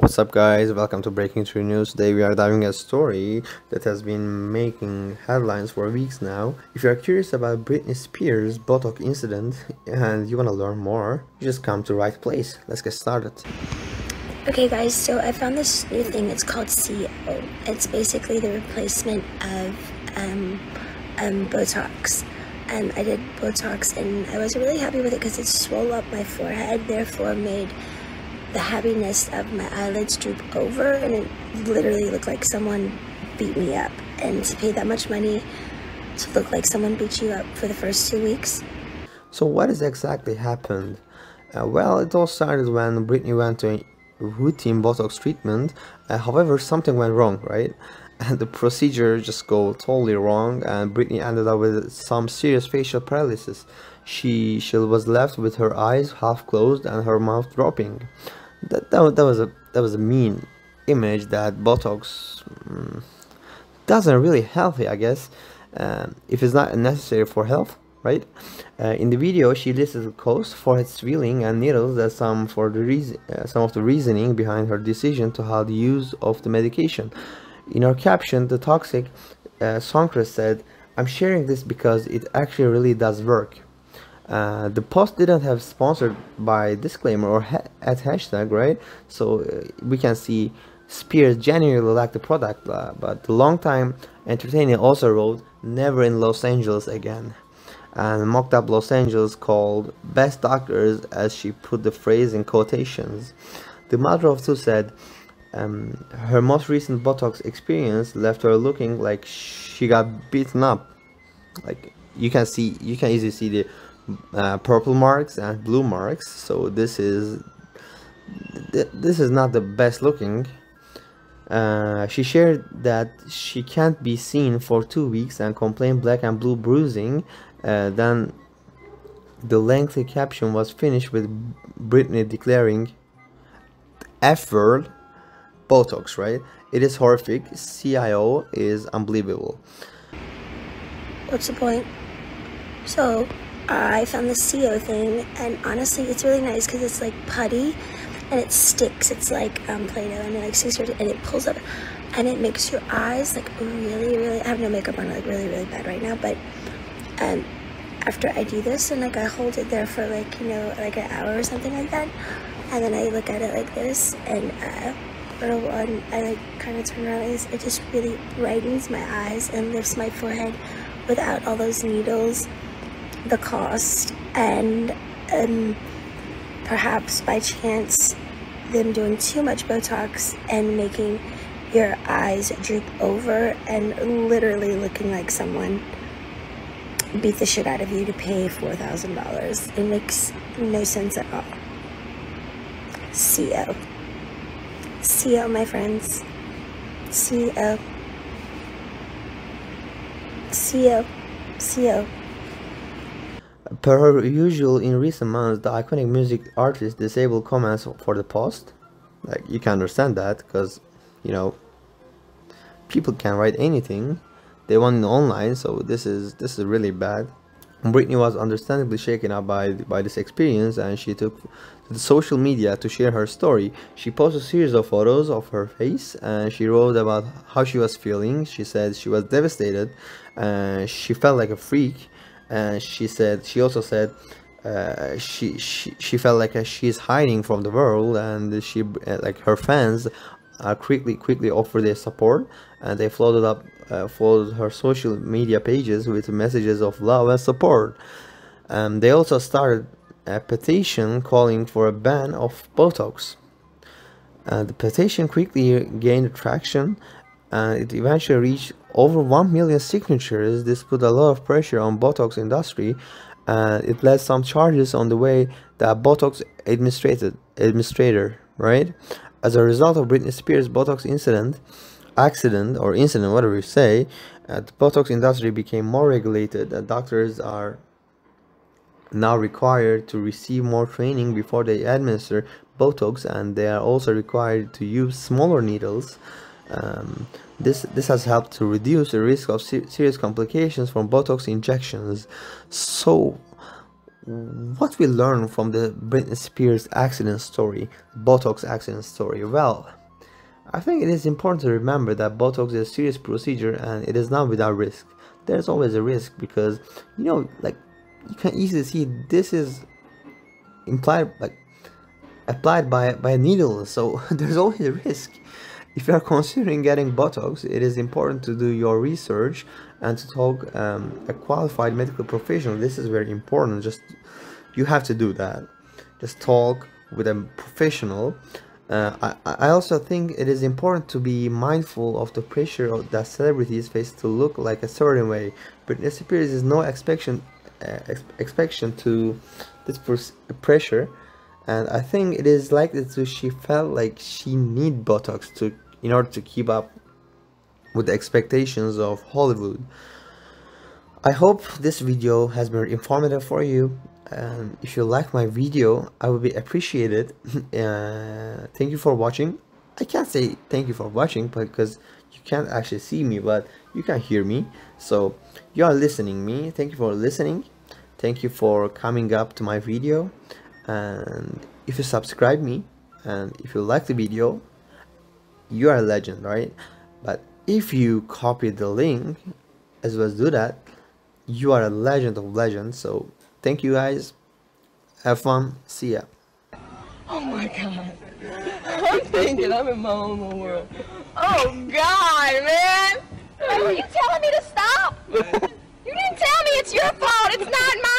What's up guys, welcome to Breaking True News. Today we are diving a story that has been making headlines for weeks now. If you are curious about Britney Spears' Botox incident and you want to learn more, you just come to the right place. Let's get started. Okay guys, so I found this new thing, it's called SiO. It's basically the replacement of um, um, Botox. Um, I did Botox and I was really happy with it because it swelled up my forehead, therefore made the happiness of my eyelids droop over and it literally looked like someone beat me up. And to pay that much money to look like someone beat you up for the first two weeks. So what has exactly happened? Uh, well, it all started when Britney went to a routine Botox treatment. Uh, however, something went wrong, right? And the procedure just go totally wrong and Britney ended up with some serious facial paralysis. She, she was left with her eyes half closed and her mouth dropping that, that, that was a that was a mean image that Botox um, doesn't really help I guess uh, if it's not necessary for health right? Uh, in the video she listed the cause for its swelling and needles as some for the reason uh, some of the reasoning behind her decision to halt the use of the medication. In her caption the toxic uh, songstress said i'm sharing this because it actually really does work uh, the post didn't have sponsored by disclaimer or ha at hashtag right? So uh, we can see Spears genuinely liked the product uh, but the longtime entertainer also wrote never in Los Angeles again and mocked up Los Angeles called best doctors as she put the phrase in quotations. The mother of two said um, her most recent Botox experience left her looking like she got beaten up. Like you can see you can easily see the uh, purple marks and blue marks. So this is th this is not the best looking. Uh, she shared that she can't be seen for two weeks and complained black and blue bruising uh, then the lengthy caption was finished with Britney declaring F word Botox right? It is horrific. SiO is unbelievable. What's the point? So I found the SiO thing, and honestly, it's really nice because it's like putty, and it sticks. It's like um, Play-Doh, and it like sticks, and it pulls up, and it makes your eyes like really, really. I have no makeup on, like really, really bad right now, but um, after I do this, and like I hold it there for like you know like an hour or something like that, and then I look at it like this, and uh, one, I like kind of turn around, is it just really brightens my eyes and lifts my forehead without all those needles the cost and um, perhaps by chance them doing too much Botox and making your eyes droop over and literally looking like someone beat the shit out of you to pay $4,000. It makes no sense at all. SiO. SiO, my friends. SiO. SiO. SiO. Per usual in recent months, the iconic music artist disabled comments for the post. Like, you can understand that, because, you know, people can write anything they want online, so this is this is really bad. Britney was understandably shaken up by, by this experience and she took to the social media to share her story. She posted a series of photos of her face and she wrote about how she was feeling. She said she was devastated and she felt like a freak and she said she also said uh, she, she she felt like uh, she's hiding from the world and she uh, like her fans uh, quickly quickly offered their support and they flooded up uh, followed her social media pages with messages of love and support. Um, they also started a petition calling for a ban of Botox. The petition quickly gained traction and it eventually reached over 1 million signatures. This put a lot of pressure on Botox industry and it led some charges on the way that Botox administrated administrator, right? As a result of Britney Spears Botox incident, accident or incident, whatever you say, uh, the Botox industry became more regulated and doctors are now required to receive more training before they administer Botox and they are also required to use smaller needles um, this, this has helped to reduce the risk of ser serious complications from Botox injections. So, what we learn from the Britney Spears accident story, Botox accident story? Well, I think it is important to remember that Botox is a serious procedure and it is not without risk. There's always a risk because you know, like you can easily see this is implied like applied by by a needle, so there's always a risk. If you are considering getting Botox, it is important to do your research and to talk um, a qualified medical professional. This is very important. Just you have to do that. Just talk with a professional. Uh, I, I also think it is important to be mindful of the pressure that celebrities face to look like a certain way. Britney Spears is no expectation uh, expectation to this pressure, and I think it is likely to she felt like she need Botox to in order to keep up with the expectations of Hollywood. I hope this video has been informative for you and if you like my video I would be appreciated. Uh, thank you for watching. I can't say thank you for watching because you can't actually see me but you can hear me. So you are listening me. Thank you for listening. Thank you for coming up to my video and if you subscribe me and if you like the video you are a legend right? But if you copy the link as well as do that you are a legend of legends. So thank you guys. Have fun. See ya. Oh my god. I'm thinking i'm in my own little world. Oh god man. Are you telling me to stop? You didn't tell me it's your fault. It's not my